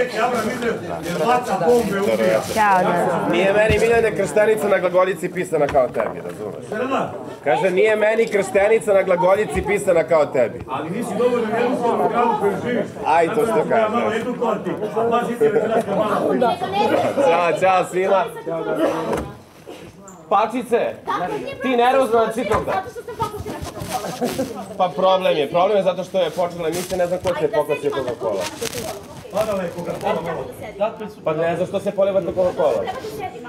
Neki Abra vidio, jer baca bombe, ubija. Ćao, da. Nije meni Miljane krštenica na glagoljici pisana kao tebi, razumeš? Crna, Kaže, nije meni krštenica na glagoljici pisana kao tebi. ali nisi dovoljno jednostavno gradu koju živiš. Aj, to što da kažeš. malo edukovati, a pa si ti večeraška malo priča. Ćao, ćao svima. Pačice, ti nervozno na čitom da. Zato što sam Coca-Cola. Pa problem je, problem je zato što je počela emisija, ne znam ko se pokosio Coca-Cola. Padala je Coca-Cola malo. Pa ne znam što se polivate Coca-Cola.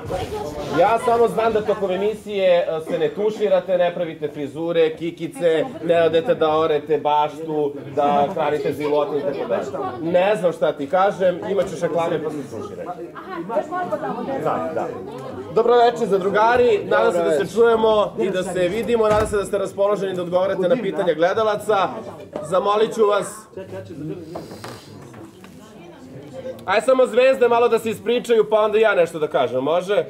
Da je još... Ja samo znam da tokom emisije e, se ne tuširate, ne pravite frizure, kikice, ne odete da orete baštu, da hranite životinje i tako dalje. Ne znam šta ti kažem, imat ćeš reklame pa se tuširaj. Da, da. Dobro večer za drugari, nadam se da se čujemo i da se vidimo, nadam se da ste raspoloženi da odgovarate na pitanja gledalaca. Zamolit ću vas... Aj samo zvezde malo da se ispričaju, pa onda ja nešto da kažem, može?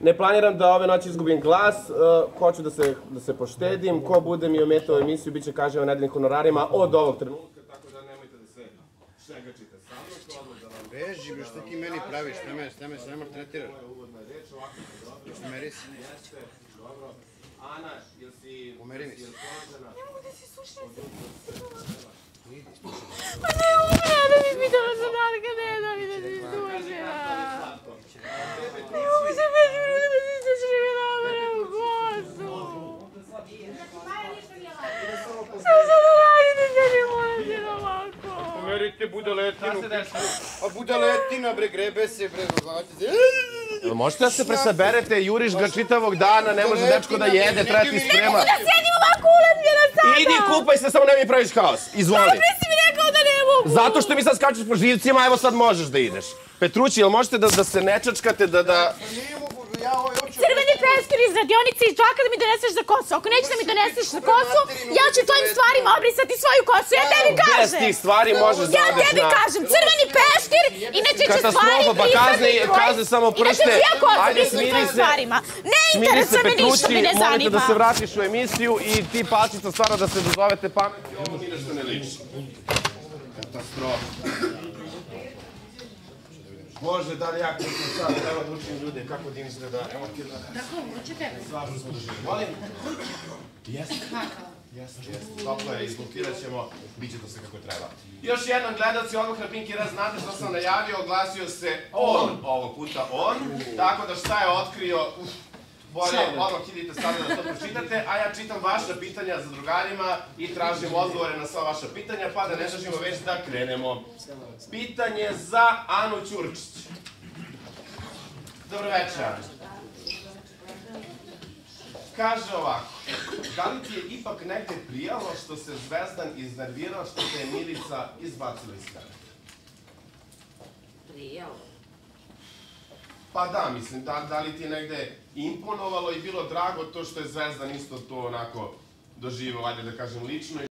Ne planiram da ove noći izgubim glas, uh, hoću da se, da se poštedim, ko bude mi ometao emisiju, bit će kažnjava nedeljnim honorarima od ovog trenutka, tako da nemojte da se šegačite sa mnom, da vam Beži, bre, šta ti meni praviš? Šta me, šta me, šta me tretiraš? Umeri se. Dobro. Ana, jel si... Umeri mi se. Pa ne umre da mi mi dala za Darka, ne da mi da si sušila. Ne mogu se pet minuta da si sušila na mene u kosu. Šta sad da radite, da ne morate ovako? Umerite budaletinu. A budaletina, bre, grebe se, bre, zvati se. Jel možete da se presaberete, juriš ga čitavog dana, ne može dečko da jede, treba ti sprema. Da sedim ovako ulepljena sada. Idi, kupaj se, samo ne mi praviš haos. Izvoli. Nisi mi rekao da ne mogu. Zato što mi sad skačeš po živcima, evo sad možeš da ideš. Petrući, jel možete da, da se ne čačkate, da, da... Nije mogu, ja ovaj hoću... Crveni peškir iz radionice i čaka da mi doneseš za kosu. Ako nećeš da mi doneseš za kosu, ja ću tvojim stvarima obrisati svoju kosu. Ja tebi Bez kažem. tih stvari možeš da Ja tebi kažem, crveni peškir, inače će stvari Katastrofa, pa kazne, kazne samo prste. Inače ću ja smiri tvojim se. stvarima. Ne interesuje me ništa, mi ne molite zanima. da se vratiš u emisiju i ti palčica stvarno da se dozovete pameti, ovo mi nešto ne liči. Katastrofa. Bože, da li ja kako sam sad, evo da učim ljude, kako da im izgleda, evo ti da... Tako, hoćete? Svašta smo doživjeli. Molim? Jeste. Jeste, jeste. Toplo je, izblokirat ćemo, bit će to sve kako treba. Još jednom gledalci, odmah na Pinky Raz, znate što sam najavio, oglasio se on, ovog puta on, tako da šta je otkrio, uf, bolje, odmah idite sada da to pročitate, a ja čitam vaša pitanja za drugarima i tražim odgovore na sva vaša pitanja, pa da ne držimo već da krenemo. Pitanje za Anu Ćurčić. Dobro večer, Anu. Kaže ovako, da li ti je ipak negde prijalo što se Zvezdan iznervirao što te je Milica izbacila iz tebe? Prijalo. Pa da, mislim, da, da li ti je negde imponovalo i bilo drago to što je Zvezdan isto to onako doživao, ajde da kažem lično